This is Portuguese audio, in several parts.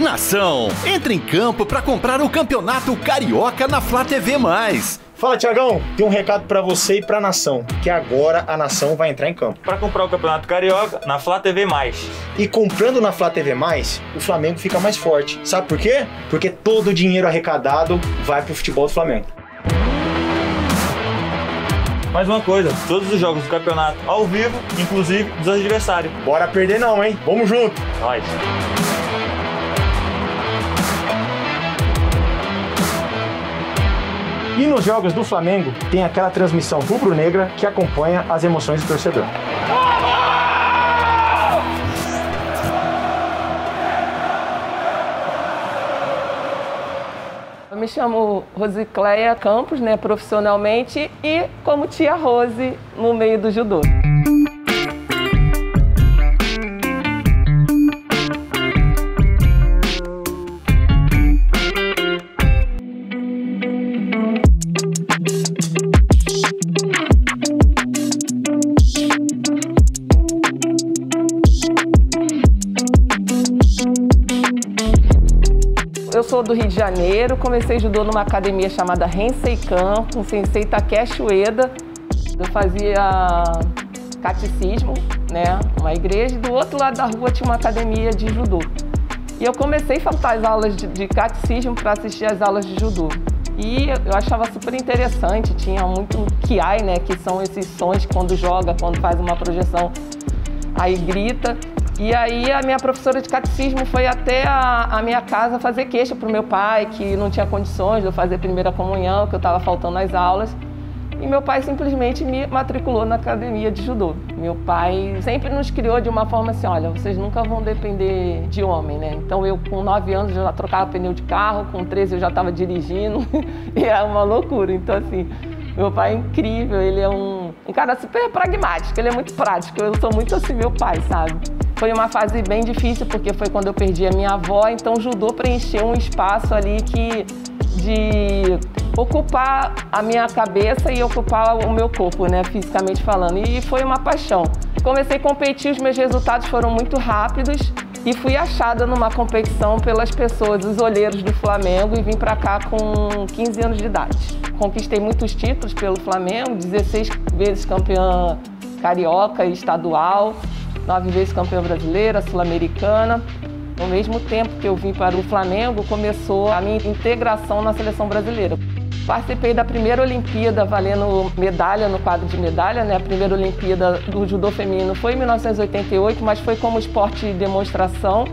Nação, entre em campo para comprar o campeonato carioca na Flá TV Mais. Fala, Tiagão. Tem um recado para você e para a nação, que agora a nação vai entrar em campo. Para comprar o Campeonato Carioca na Flá TV+. E comprando na Flá TV+, o Flamengo fica mais forte. Sabe por quê? Porque todo o dinheiro arrecadado vai pro futebol do Flamengo. Mais uma coisa, todos os jogos do campeonato ao vivo, inclusive dos adversários. Bora perder não, hein? Vamos junto. Nós. E nos jogos do Flamengo tem aquela transmissão rubro-negra que acompanha as emoções do torcedor. Me chamo Rosicléia Campos, né, profissionalmente, e como tia Rose no meio do judô. Sou do Rio de Janeiro, comecei judô numa academia chamada Renseikan, com o sensei Takeshi Ueda. Eu fazia catecismo, né, uma igreja, e do outro lado da rua tinha uma academia de judô. E eu comecei a faltar as aulas de, de catecismo para assistir às aulas de judô. E eu achava super interessante, tinha muito kiai, né, que são esses sons quando joga, quando faz uma projeção, aí grita. E aí a minha professora de catecismo foi até a, a minha casa fazer queixa para o meu pai, que não tinha condições de eu fazer primeira comunhão, que eu estava faltando nas aulas. E meu pai simplesmente me matriculou na academia de judô. Meu pai sempre nos criou de uma forma assim, olha, vocês nunca vão depender de homem, né? Então eu com 9 anos já trocava pneu de carro, com 13 eu já estava dirigindo, e era uma loucura. Então assim, meu pai é incrível, ele é um, um cara super pragmático, ele é muito prático. Eu sou muito assim meu pai, sabe? Foi uma fase bem difícil porque foi quando eu perdi a minha avó, então judô preencheu um espaço ali que de ocupar a minha cabeça e ocupar o meu corpo, né, fisicamente falando. E foi uma paixão. Comecei a competir, os meus resultados foram muito rápidos e fui achada numa competição pelas pessoas, os olheiros do Flamengo e vim para cá com 15 anos de idade. Conquistei muitos títulos pelo Flamengo, 16 vezes campeã carioca e estadual, nove vezes campeã brasileira, sul-americana. No mesmo tempo que eu vim para o Flamengo, começou a minha integração na seleção brasileira. Participei da primeira Olimpíada valendo medalha no quadro de medalha, né? A primeira Olimpíada do judô feminino foi em 1988, mas foi como esporte de demonstração.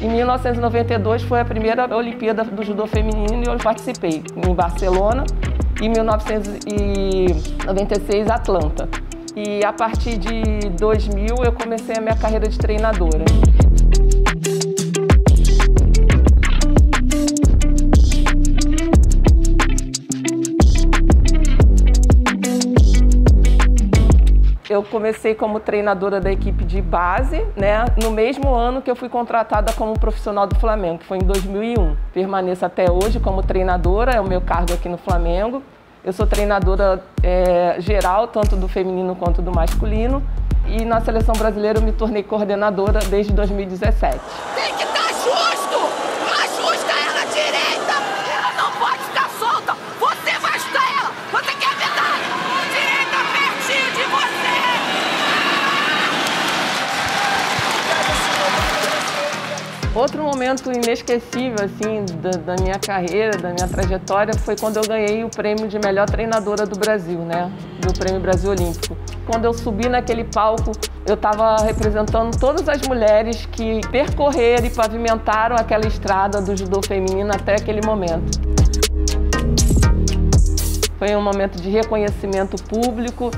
Em 1992 foi a primeira Olimpíada do judô feminino e eu participei em Barcelona. Em 1996 Atlanta. E a partir de 2000 eu comecei a minha carreira de treinadora. Eu comecei como treinadora da equipe de base, né? No mesmo ano que eu fui contratada como profissional do Flamengo, que foi em 2001. Permaneço até hoje como treinadora, é o meu cargo aqui no Flamengo. Eu sou treinadora é, geral, tanto do feminino quanto do masculino. E na seleção brasileira eu me tornei coordenadora desde 2017. Outro momento inesquecível assim da, da, minha carreira, da minha trajetória, foi quando eu ganhei o prêmio de melhor treinadora do Brasil, né? Do Prêmio Brasil Olímpico. Quando eu subi naquele palco, eu estava representando todas as mulheres que percorreram e pavimentaram aquela estrada do judô feminino até aquele momento. Foi um momento de reconhecimento público,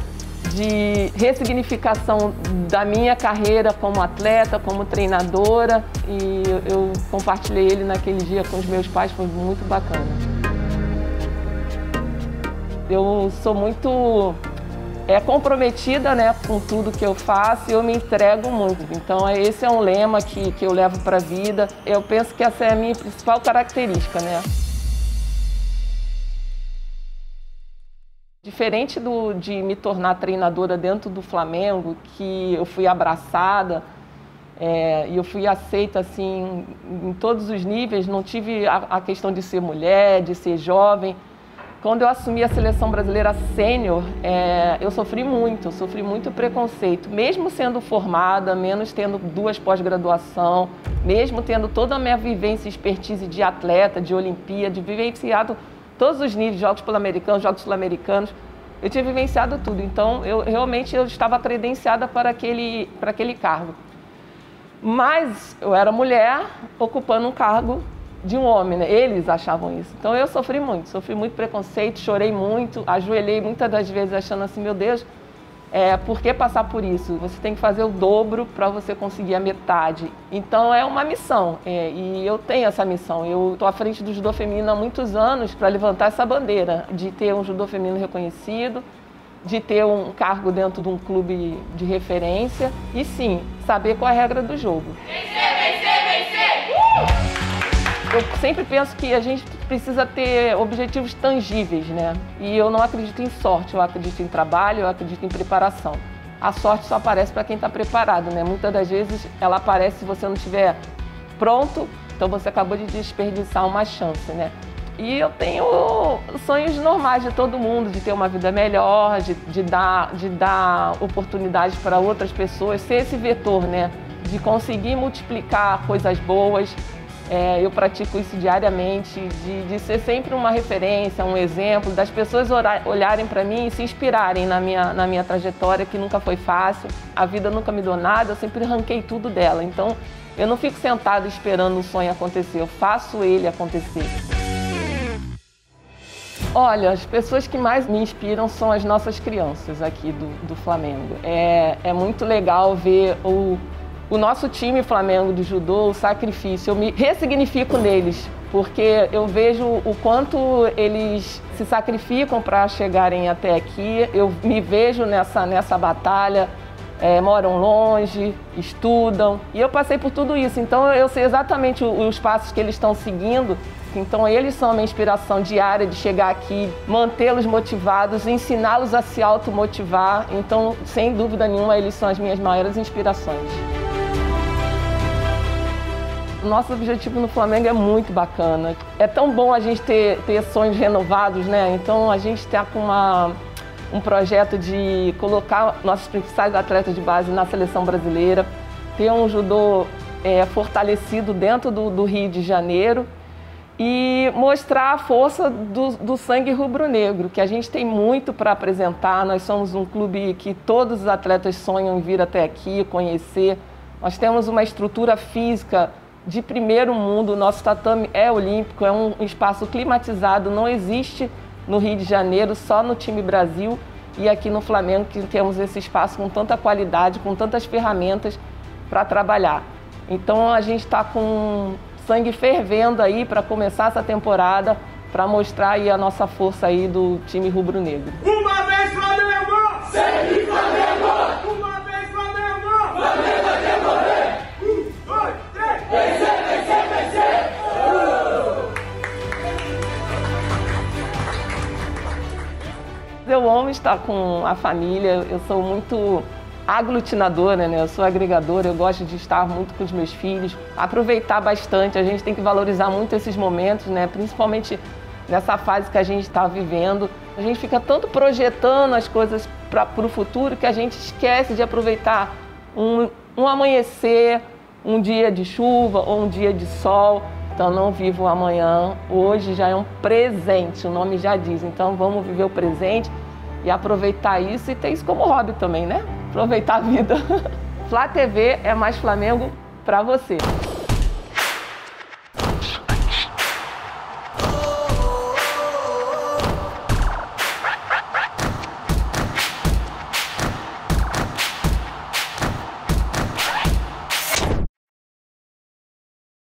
de ressignificação da minha carreira como atleta, como treinadora e eu compartilhei ele naquele dia com os meus pais, foi muito bacana. Eu sou muito é, comprometida né, com tudo que eu faço e eu me entrego muito. Então esse é um lema que, que eu levo para a vida. Eu penso que essa é a minha principal característica, né? Diferente do, de me tornar treinadora dentro do Flamengo, que eu fui abraçada, É, e eu fui aceita assim em todos os níveis, não tive a, a, questão de ser mulher, de ser jovem. Quando eu assumi a seleção brasileira sênior, é, eu sofri muito, sofri muito preconceito, mesmo sendo formada, menos tendo duas pós-graduação, mesmo tendo toda a minha vivência e expertise de atleta, de Olimpíada, de vivenciado todos os níveis, Jogos Pan-Americanos, Jogos Sul-Americanos, eu tinha vivenciado tudo. Então, eu realmente eu estava credenciada para aquele, para aquele cargo. Mas eu era mulher ocupando um cargo de um homem, né? Eles achavam isso. Então eu sofri muito, sofri muito preconceito, chorei muito, ajoelhei muitas das vezes achando assim, meu Deus, é, por que passar por isso? Você tem que fazer o dobro para você conseguir a metade. Então é uma missão é, e eu tenho essa missão. Eu estou à frente do judô feminino há muitos anos para levantar essa bandeira de ter um judô feminino reconhecido, de ter um cargo dentro de um clube de referência e sim, saber qual é a regra do jogo. Vencer, vencer, vencer! Uh! Eu sempre penso que a gente precisa ter objetivos tangíveis, né? E eu não acredito em sorte, eu acredito em trabalho, eu acredito em preparação. A sorte só aparece para quem está preparado, né? Muitas das vezes ela aparece se você não estiver pronto, então você acabou de desperdiçar uma chance, né? E eu tenho sonhos normais de todo mundo, de ter uma vida melhor, de, de dar, de dar oportunidades para outras pessoas, ser esse vetor, né? De conseguir multiplicar coisas boas. É, eu pratico isso diariamente, de, de, ser sempre uma referência, um exemplo, das pessoas olharem para mim e se inspirarem na minha, na minha trajetória, que nunca foi fácil. A vida nunca me deu nada, eu sempre arranquei tudo dela. Então, eu não fico sentada esperando o sonho acontecer, eu faço ele acontecer. Olha, as pessoas que mais me inspiram são as nossas crianças aqui do, do Flamengo. É, é muito legal ver o, o nosso time Flamengo de judô, o sacrifício. Eu me ressignifico neles, porque eu vejo o quanto eles se sacrificam para chegarem até aqui. Eu me vejo nessa, nessa batalha. É, moram longe, estudam, e eu passei por tudo isso, então eu sei exatamente os passos que eles estão seguindo então, eles são a minha inspiração diária de chegar aqui, mantê-los motivados, ensiná-los a se automotivar. Então, sem dúvida nenhuma, eles são as minhas maiores inspirações. Nosso objetivo no Flamengo é muito bacana. É tão bom a gente ter, ter sonhos renovados, né? Então, a gente está com uma, um projeto de colocar nossos principais atletas de base na seleção brasileira, ter um judô é, fortalecido dentro do, do Rio de Janeiro e mostrar a força do, do sangue rubro-negro, que a gente tem muito para apresentar. Nós somos um clube que todos os atletas sonham em vir até aqui, conhecer. Nós temos uma estrutura física de primeiro mundo. O nosso tatame é olímpico, é um espaço climatizado, não existe no Rio de Janeiro, só no time Brasil e aqui no Flamengo que temos esse espaço com tanta qualidade, com tantas ferramentas para trabalhar. Então a gente está com sangue fervendo aí para começar essa temporada, para mostrar aí a nossa força aí do time rubro-negro. Uma vez Flamengo! Sempre Flamengo! Eu amo estar com a família, eu sou muito aglutinadora, né? Eu sou agregadora, eu gosto de estar muito com os meus filhos, aproveitar bastante. A gente tem que valorizar muito esses momentos, né? Principalmente nessa fase que a gente está vivendo. A gente fica tanto projetando as coisas para o futuro que a gente esquece de aproveitar um, um amanhecer, um dia de chuva ou um dia de sol. Então não vivo amanhã, hoje já é um presente, o nome já diz. Então vamos viver o presente e aproveitar isso e ter isso como hobby também, né? aproveitar a vida. Flá TV é mais Flamengo para você.